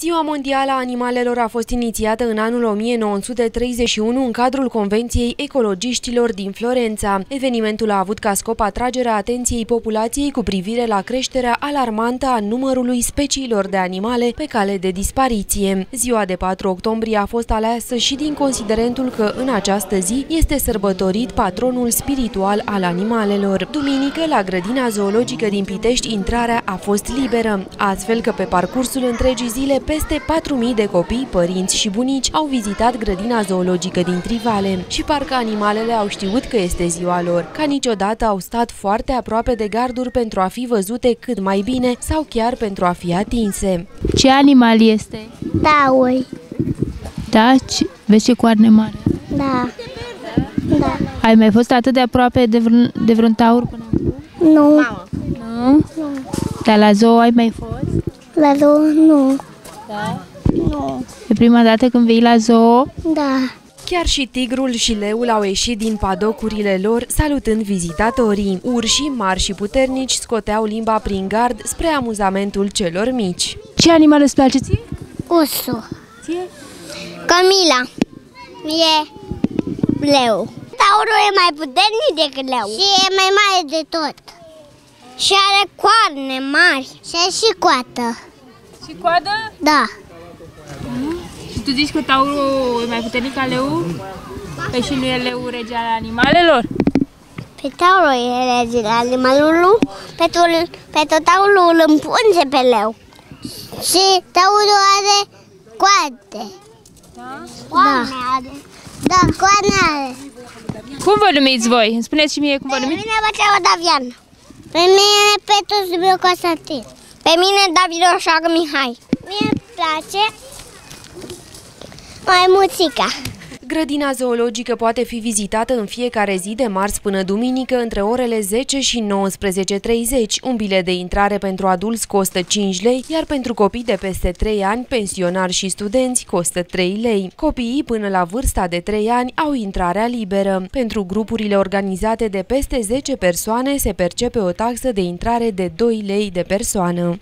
Ziua Mondială a Animalelor a fost inițiată în anul 1931 în cadrul Convenției Ecologiștilor din Florența. Evenimentul a avut ca scop atragerea atenției populației cu privire la creșterea alarmantă a numărului speciilor de animale pe cale de dispariție. Ziua de 4 octombrie a fost aleasă și din considerentul că în această zi este sărbătorit patronul spiritual al animalelor. Duminică, la grădina zoologică din Pitești, intrarea a fost liberă, astfel că pe parcursul întregii zile peste 4.000 de copii, părinți și bunici au vizitat grădina zoologică din Trivale și parcă animalele au știut că este ziua lor. Ca niciodată au stat foarte aproape de garduri pentru a fi văzute cât mai bine sau chiar pentru a fi atinse. Ce animal este? Tauri. Da? Ce... Vezi ce coarne mare? Da. Da. Ai mai fost atât de aproape de vreun, de vreun taur până acum? Nu. Nu? Dar la zoo ai mai fost? La zoo nu. Da. Nu. E prima dată când vii la zoo? Da. Chiar și tigrul și leul au ieșit din padocurile lor, salutând vizitatorii. Urșii mari și puternici scoteau limba prin gard spre amuzamentul celor mici. Ce animal îți place ție? Ursul. Ție? Camila. Mie leu. Taurul e mai puternic decât leu. Și e mai mare de tot. Și are coarne mari. Și are și coată. Și coadă? Da. Și tu zici că taurul e mai puternic ca leu? Păi și nu e leu rege al animalelor? Pe taurul e regele animalului, pe, tul, pe tot taurul îl împunge pe leu. Și taurul are coate. Da? Coarne are. Da, coarne are. Cum vă numiți voi? Îmi spuneți și mie cum vă Pe numiți? mine Băceau Davian. Pe mine Petrus Dubiu Constantin. Pe mine David Roșoagă Mihai. Mie îmi place mai muțica. Grădina zoologică poate fi vizitată în fiecare zi de marți până duminică între orele 10 și 19.30. Un bilet de intrare pentru adulți costă 5 lei, iar pentru copii de peste 3 ani, pensionari și studenți, costă 3 lei. Copiii până la vârsta de 3 ani au intrarea liberă. Pentru grupurile organizate de peste 10 persoane se percepe o taxă de intrare de 2 lei de persoană.